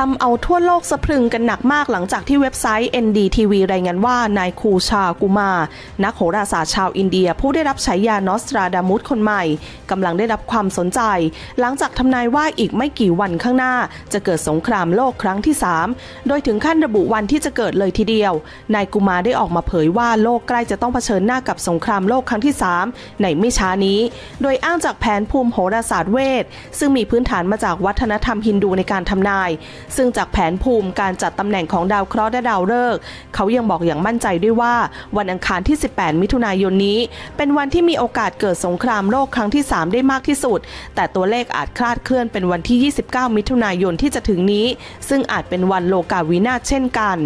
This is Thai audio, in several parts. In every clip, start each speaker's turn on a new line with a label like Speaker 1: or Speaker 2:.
Speaker 1: ทำเอาทั่วโลกสะพรึงกันหนักมากหลังจากที่เว็บไซต์ NDTV รายงานว่านายคูชากุมา นักโหราศาสตร์ชาวอินเดีย ผู้ได้รับฉายานอสตราดามุสคนใหม่กำลังได้รับความสนใจ หลังจากทำนายว่าอีกไม่กี่วันข้างหน้า จะเกิดสงครามโลกครั้งที่ 3 โดยถึงขั้นระบุวันที่จะเกิดเลยทีเดียวนายกุมาได้ออกมาเผยว่าโลกใกล้จะต้องเผชิญหน้ากับสงครามโลกครั้งที่ 3 ในไม่ช้านี้ โดยอ้างจากแผนภูมิโหราศาสตร์เวทซึ่งมีพื้นฐานมาจากวัฒนธรรมฮินดูในการทำนายซึ่งจากแผนภูมิการจัดตำแหน่งของดาวเคราะห์และดาวฤกษ์เขายังบอกอย่างมั่นใจด้วยว่า วันอังคารที่ 18 มิถุนายนนี้ เป็นวันที่มีโอกาสเกิดสงครามโลกครั้งที่ 3 ได้มากที่สุด แต่ตัวเลขอาจคลาดเคลื่อนเป็นวันที่ 29 มิถุนายนที่จะถึงนี้ ซึ่งอาจเป็นวันโลกาวินาเช่นกัน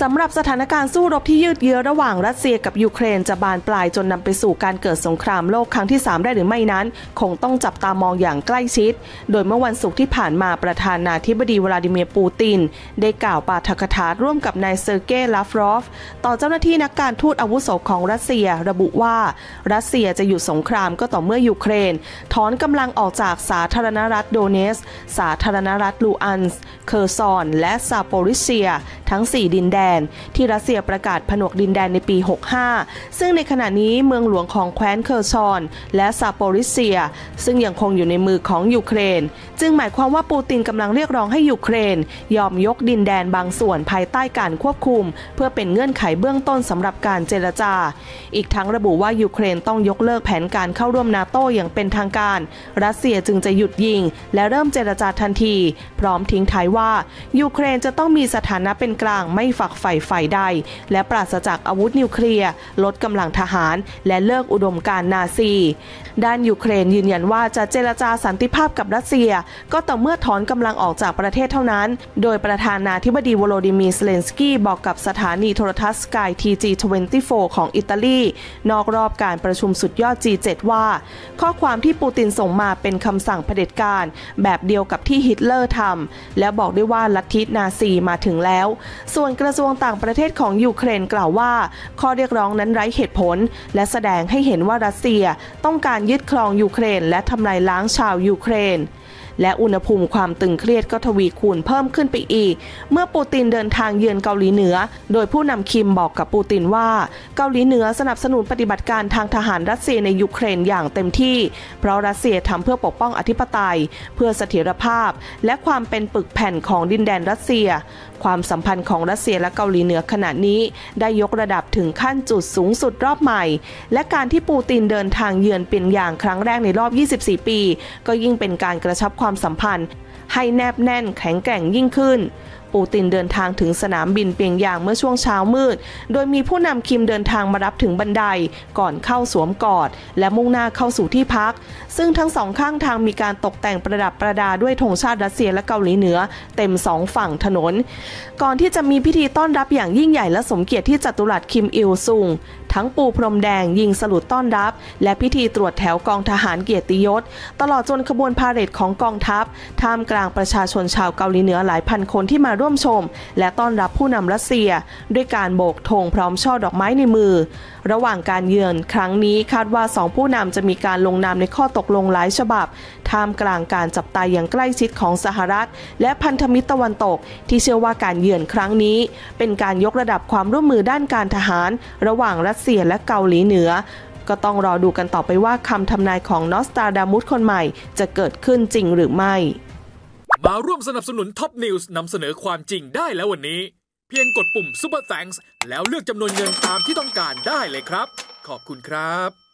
Speaker 1: สำหรับสถานการณ์สู้รบที่ยืดเยื้อระหว่างรัสเซียกับยูเครนจะบานปลายจนนำไปสู่การเกิดสงครามโลกครั้งที่ 3 ได้หรือไม่นั้น คงต้องจับตามองอย่างใกล้ชิด โดยเมื่อวันศุกร์ที่ผ่านมาประธานาธิบดีวลาดิเมียร์ปูติน ได้กล่าวปาฐกถาร่วมกับนายเซอร์เกย์ลาฟรอฟ ต่อเจ้าหน้าที่นักการทูตอาวุโสของรัสเซีย ระบุว่ารัสเซียจะหยุดสงครามก็ต่อเมื่อยูเครน ถอนกำลังออกจากสาธารณรัฐโดเนตสก์ สาธารณรัฐลูฮันสก์เคอร์ซอน และซาโปริเซีย ทั้ง 4 ดินแดนที่รัสเซียประกาศผนวกดินแดนในปี 65 ซึ่งในขณะนี้เมืองหลวงของแคว้นเคอร์ซอน และซาโปริเซีย ซึ่งยังคงอยู่ในมือของยูเครน จึงหมายความว่าปูตินกำลังเรียกร้องให้ยูเครน ยอมยกดินแดนบางส่วนภายใต้การควบคุม เพื่อเป็นเงื่อนไขเบื้องต้นสำหรับการเจรจา อีกทั้งระบุว่ายูเครนต้องยกเลิกแผนการเข้าร่วมนาโตอย่างเป็นทางการ รัสเซียจึงจะหยุดยิง และเริ่มเจรจาทันที พร้อมทิ้งท้ายว่ายูเครนจะต้องมีสถานะเป็นกลางไม่ฝักใฝ่ฝ่ายใด และปราศจากอาวุธนิวเคลียร์ ลดกำลังทหาร และเลิกอุดมการณ์นาซี ด้านยูเครนยืนยันว่าจะเจรจาสันติภาพกับรัสเซีย ก็ต่อเมื่อถอนกำลังออกจากประเทศเท่านั้น โดยประธานาธิบดีวโลดิมีร์เซเลนสกี้บอกกับสถานีโทรทัศน์สกายทีจี24ของอิตาลี นอกรอบการประชุมสุดยอด G7 ว่า ข้อความที่ปูตินส่งมาเป็นคำสั่งเผด็จการ แบบเดียวกับที่ฮิตเลอร์ทำและบอกด้วยว่าลัทธินาซีมาถึงแล้ว ส่วนกระทรวงต่างประเทศของยูเครนกล่าวว่า ข้อเรียกร้องนั้นไร้เหตุผล และแสดงให้เห็นว่ารัสเซียต้องการยึดครองยูเครน และทำลายล้างชาวยูเครน และอุณหภูมิความตึงเครียดก็ทวีคูณเพิ่มขึ้นไปอีก เมื่อปูตินเดินทางเยือนเกาหลีเหนือ โดยผู้นำคิมบอกกับปูตินว่า เกาหลีเหนือสนับสนุนปฏิบัติการทางทหารรัสเซียในยูเครนอย่างเต็มที่ เพราะรัสเซียทำเพื่อปกป้องอธิปไตย เพื่อเสถียรภาพ และความเป็นปึกแผ่นของดินแดนรัสเซีย ความสัมพันธ์ของรัสเซียและเกาหลีเหนือขณะนี้ ได้ยกระดับถึงขั้นจุดสูงสุดรอบใหม่ และการที่ปูตินเดินทางเยือนเป็นอย่างครั้งแรกในรอบ 24 ปี ก็ยิ่งเป็นการกระชับความสัมพันธ์ ให้แนบแน่นแข็งแกร่งยิ่งขึ้น ปูตินเดินทางถึงสนามบินเปียงยางเมื่อช่วงเช้ามืด โดยมีผู้นำคิมเดินทางมารับถึงบันไดก่อนเข้าสวมกอด และมุ่งหน้าเข้าสู่ที่พัก ซึ่งทั้งสองข้างทางมีการตกแต่งประดับประดาด้วยธงชาติรัสเซียและเกาหลีเหนือ เต็มสองฝั่งถนน ก่อนที่จะมีพิธีต้อนรับอย่างยิ่งใหญ่และสมเกียรติที่จัตุรัสคิมอิลซุงทั้งปูพรมแดงยิงสลุดต้อนรับ และพิธีตรวจแถวกองทหารเกียรติยศ ตลอดจนขบวนพาเหรดของกองทัพท่ามกลางประชาชนชาวเกาหลีเหนือหลายพันคนที่มาร่วมชม และต้อนรับผู้นำรัสเซีย ด้วยการโบกธงพร้อมช่อดอกไม้ในมือ ระหว่างการเยือนครั้งนี้คาดว่าสองผู้นำจะมีการลงนามในข้อตกลงหลายฉบับ ท่ามกลางการจับตายอย่างใกล้ชิดของสหรัฐ และพันธมิตรตะวันตก ที่เชื่อว่าการเยือนครั้งนี้ เป็นการยกระดับความร่วมมือด้านการทหาร ระหว่างรัสเซียและเกาหลีเหนือก็ต้องรอดูกันต่อไปว่าคำทำนายของนอสตาดามุสคนใหม่ จะเกิดขึ้นจริงหรือไม่
Speaker 2: มาร่วมสนับสนุนท็อปนิวส์นำเสนอความจริงได้แล้ววันนี้ เพียงกดปุ่ม Super Thanks แล้วเลือกจำนวนเงินตามที่ต้องการได้เลยครับ ขอบคุณครับ